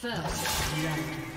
First blood.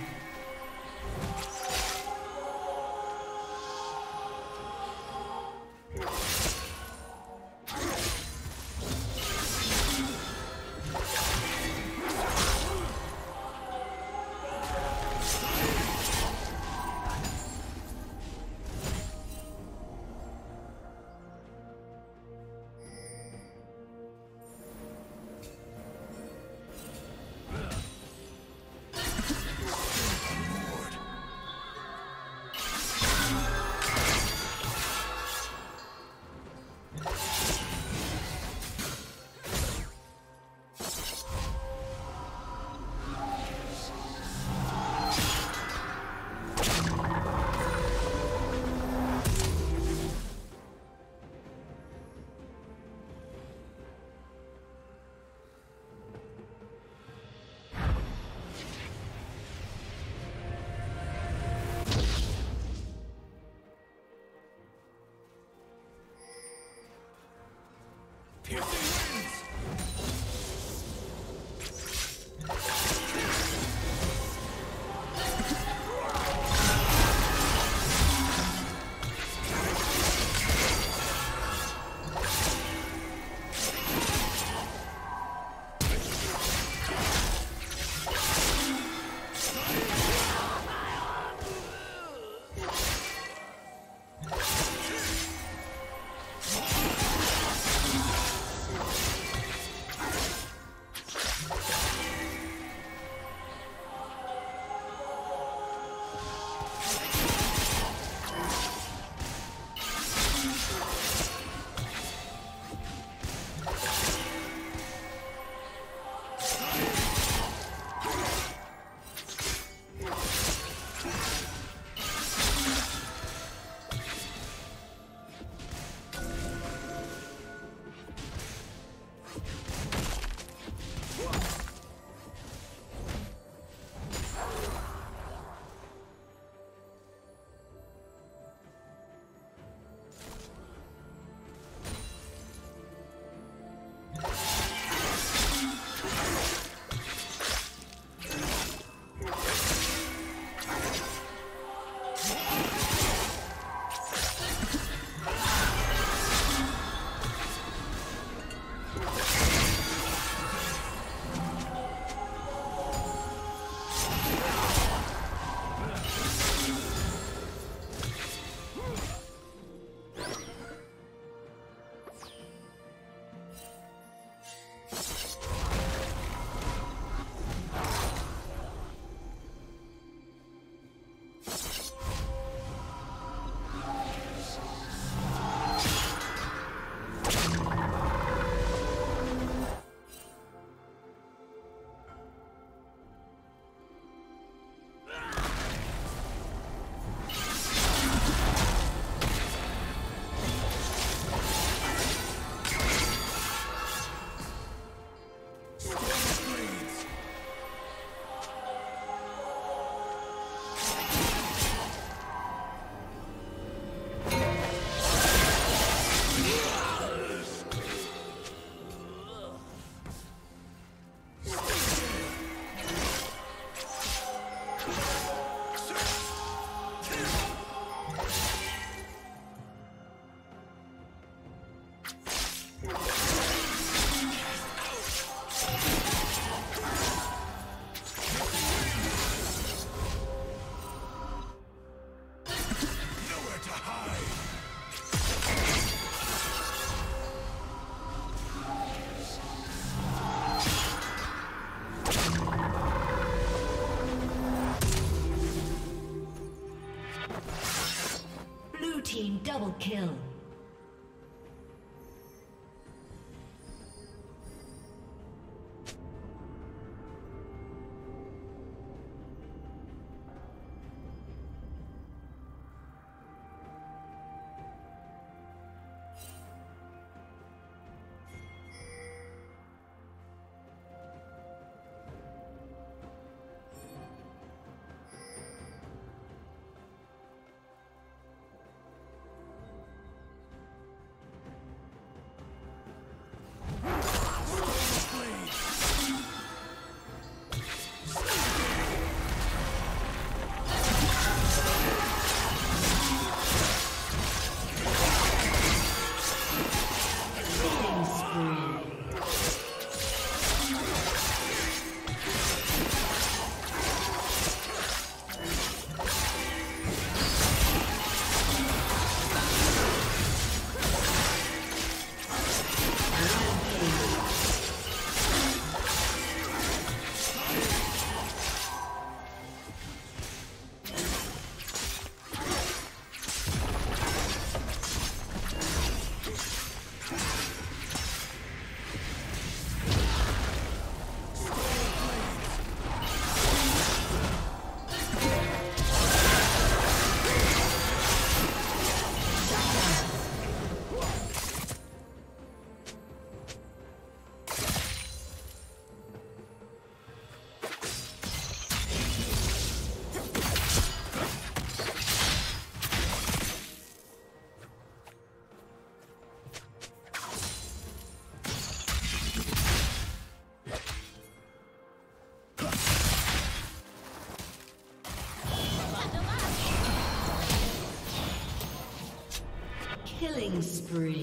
spree.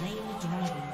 Killing spree.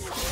Yeah.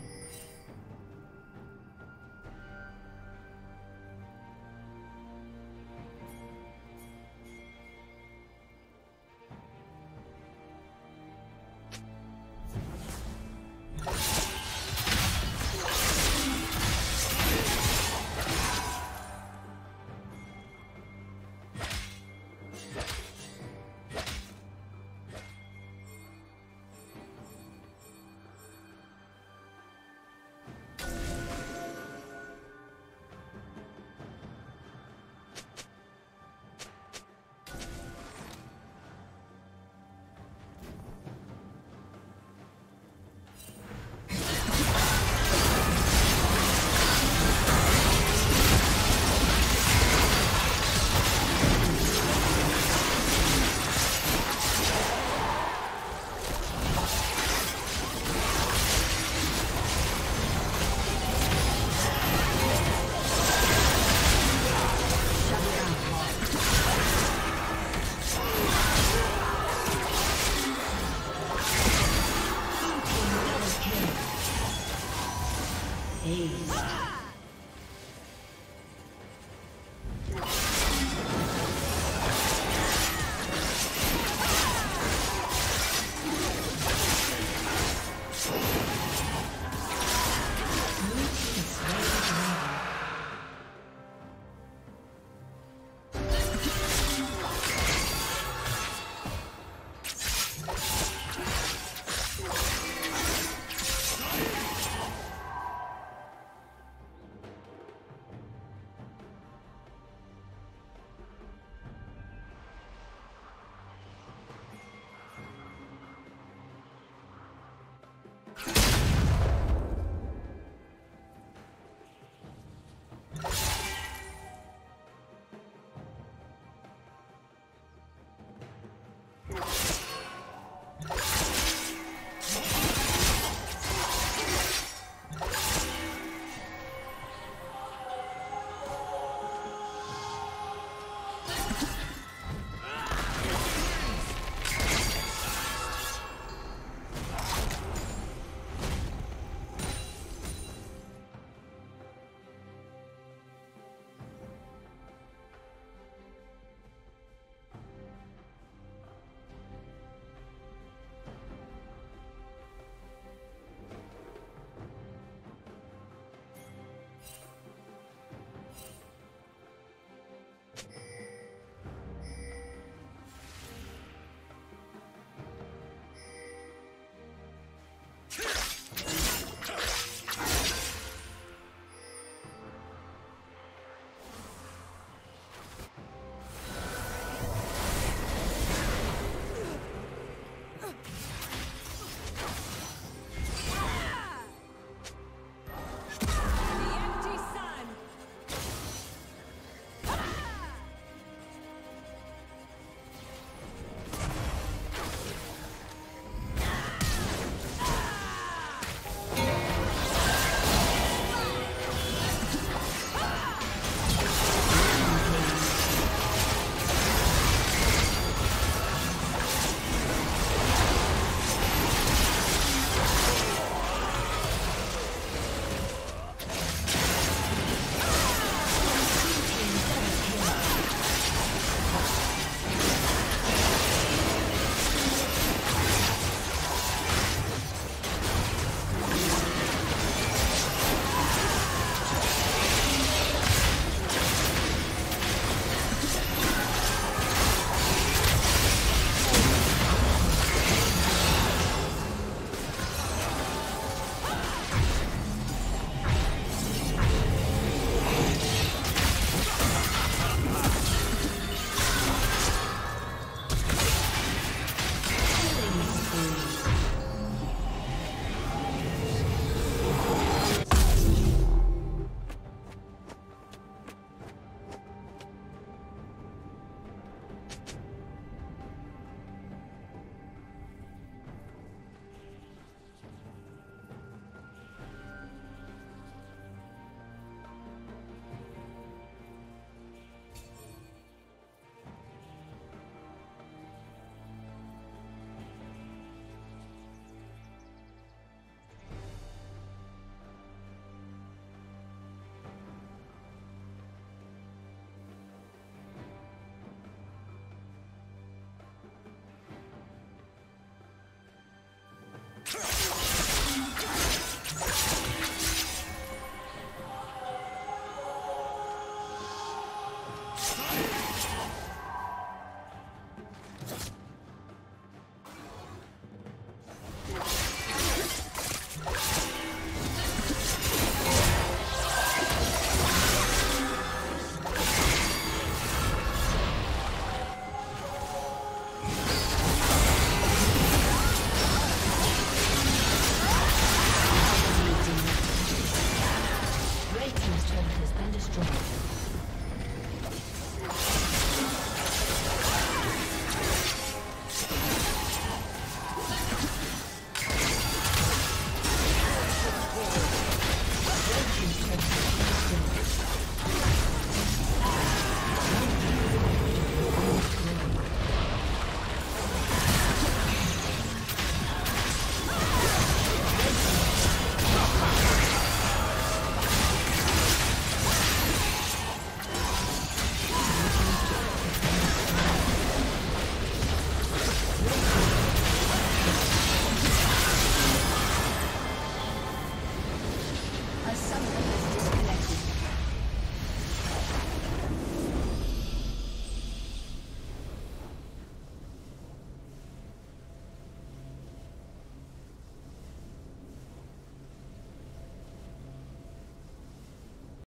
Team's